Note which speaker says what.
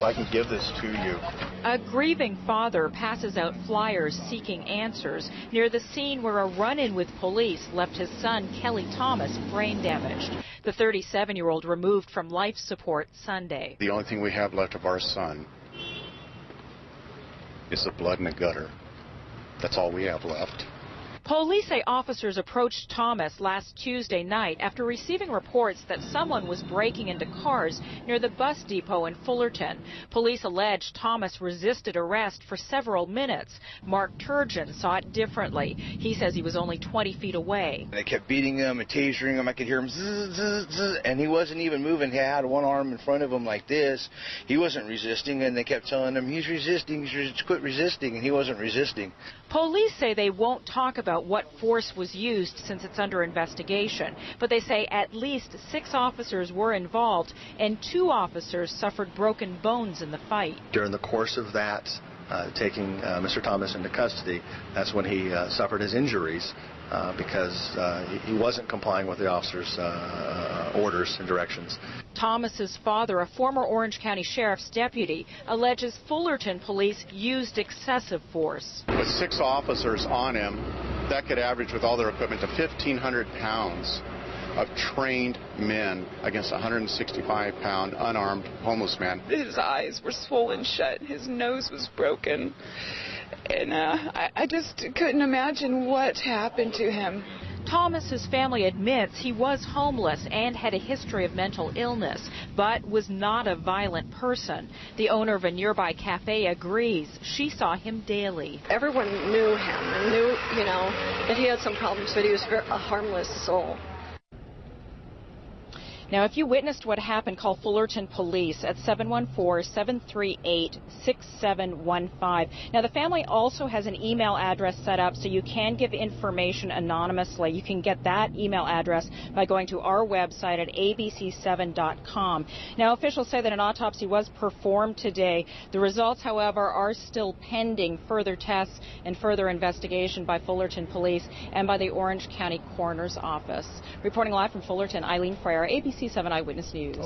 Speaker 1: I can give this to you.
Speaker 2: A grieving father passes out flyers seeking answers near the scene where a run in with police left his son, Kelly Thomas, brain damaged. The 37 year old removed from life support Sunday.
Speaker 1: The only thing we have left of our son is the blood in the gutter. That's all we have left.
Speaker 2: Police say officers approached Thomas last Tuesday night after receiving reports that someone was breaking into cars near the bus depot in Fullerton. Police allege Thomas resisted arrest for several minutes. Mark Turgeon saw it differently. He says he was only 20 feet away.
Speaker 3: They kept beating him and tasering him. I could hear him zzz, zzz, zzz, and he wasn't even moving. He had one arm in front of him like this. He wasn't resisting, and they kept telling him he's resisting, he's quit resisting, and he wasn't resisting.
Speaker 2: Police say they won't talk about about what force was used since it's under investigation. But they say at least six officers were involved and two officers suffered broken bones in the fight.
Speaker 4: During the course of that, taking uh, Mr. Thomas into custody, that's when he uh, suffered his injuries uh, because uh, he wasn't complying with the officer's uh, orders and directions.
Speaker 2: Thomas's father, a former Orange County Sheriff's deputy, alleges Fullerton police used excessive force.
Speaker 1: With six officers on him, that could average with all their equipment to 1,500 pounds of trained men against a 165 pound unarmed homeless man.
Speaker 5: His eyes were swollen shut, his nose was broken, and uh, I, I just couldn't imagine what happened to him.
Speaker 2: Thomas's family admits he was homeless and had a history of mental illness, but was not a violent person. The owner of a nearby cafe agrees. She saw him daily.
Speaker 6: Everyone knew him and knew, you know, that he had some problems, but he was a harmless soul.
Speaker 2: Now, if you witnessed what happened, call Fullerton Police at 714-738-6715. Now, the family also has an email address set up so you can give information anonymously. You can get that email address by going to our website at abc7.com. Now, officials say that an autopsy was performed today. The results, however, are still pending further tests and further investigation by Fullerton Police and by the Orange County Coroner's Office. Reporting live from Fullerton, Eileen Frere, ABC ABC 7 Eyewitness News.